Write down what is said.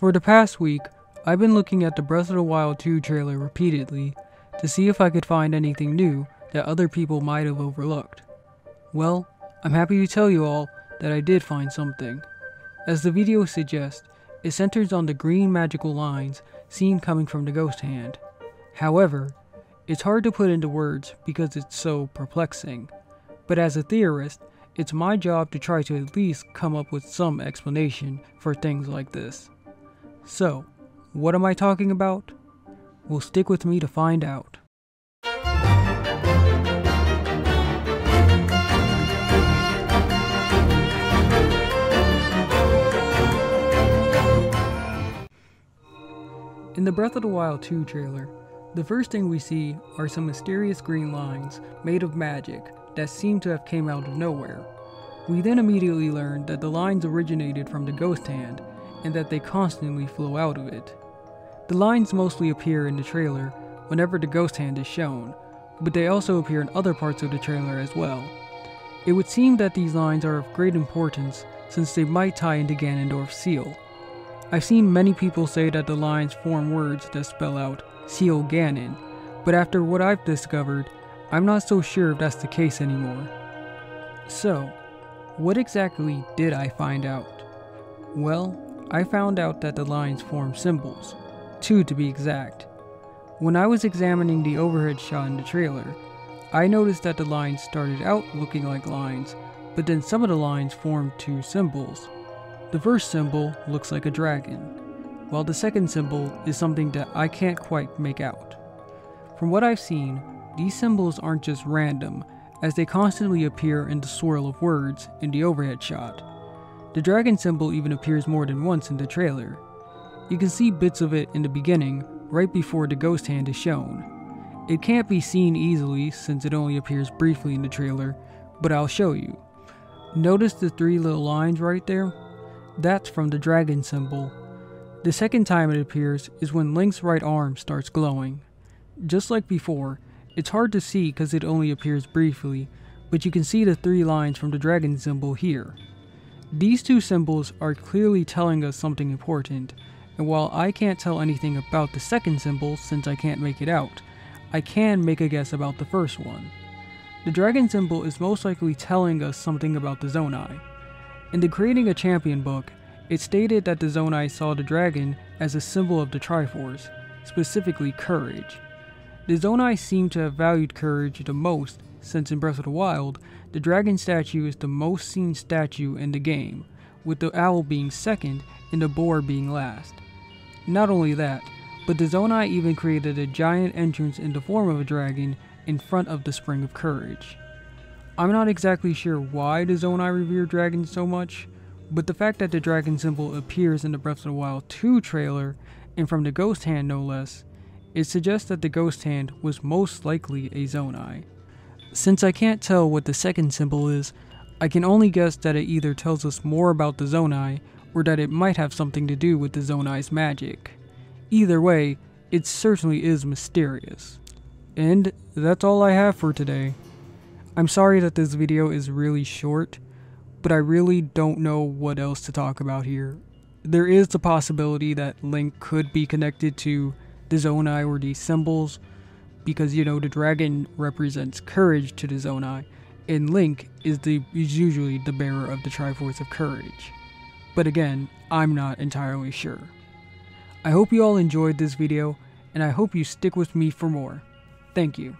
For the past week, I've been looking at the Breath of the Wild 2 trailer repeatedly to see if I could find anything new that other people might have overlooked. Well, I'm happy to tell you all that I did find something. As the video suggests, it centers on the green magical lines seen coming from the ghost hand. However, it's hard to put into words because it's so perplexing. But as a theorist, it's my job to try to at least come up with some explanation for things like this. So, what am I talking about? Well, stick with me to find out. In the Breath of the Wild 2 trailer, the first thing we see are some mysterious green lines made of magic that seem to have came out of nowhere. We then immediately learn that the lines originated from the ghost hand and that they constantly flow out of it. The lines mostly appear in the trailer whenever the ghost hand is shown, but they also appear in other parts of the trailer as well. It would seem that these lines are of great importance since they might tie into Ganondorf's seal. I've seen many people say that the lines form words that spell out Seal Ganon, but after what I've discovered, I'm not so sure if that's the case anymore. So, what exactly did I find out? Well, I found out that the lines form symbols, two to be exact. When I was examining the overhead shot in the trailer, I noticed that the lines started out looking like lines, but then some of the lines formed two symbols. The first symbol looks like a dragon, while the second symbol is something that I can't quite make out. From what I've seen, these symbols aren't just random, as they constantly appear in the swirl of words in the overhead shot. The dragon symbol even appears more than once in the trailer. You can see bits of it in the beginning, right before the ghost hand is shown. It can't be seen easily since it only appears briefly in the trailer, but I'll show you. Notice the three little lines right there? That's from the dragon symbol. The second time it appears is when Link's right arm starts glowing. Just like before, it's hard to see because it only appears briefly, but you can see the three lines from the dragon symbol here. These two symbols are clearly telling us something important, and while I can't tell anything about the second symbol since I can't make it out, I can make a guess about the first one. The dragon symbol is most likely telling us something about the Zonai. In the Creating a Champion book, it stated that the Zonai saw the dragon as a symbol of the Triforce, specifically courage. The Zonai seem to have valued courage the most since in Breath of the Wild, the dragon statue is the most seen statue in the game, with the owl being second and the boar being last. Not only that, but the Zonai even created a giant entrance in the form of a dragon in front of the Spring of Courage. I'm not exactly sure why the Zonai revere dragons so much, but the fact that the dragon symbol appears in the Breath of the Wild 2 trailer, and from the Ghost Hand no less, it suggests that the Ghost Hand was most likely a Zonai. Since I can't tell what the second symbol is, I can only guess that it either tells us more about the Zonai, or that it might have something to do with the Zonai's magic. Either way, it certainly is mysterious. And that's all I have for today. I'm sorry that this video is really short, but I really don't know what else to talk about here. There is the possibility that Link could be connected to the Zonai or these symbols, because you know the dragon represents courage to the Zonai, and Link is the is usually the bearer of the Triforce of Courage. But again, I'm not entirely sure. I hope you all enjoyed this video, and I hope you stick with me for more. Thank you.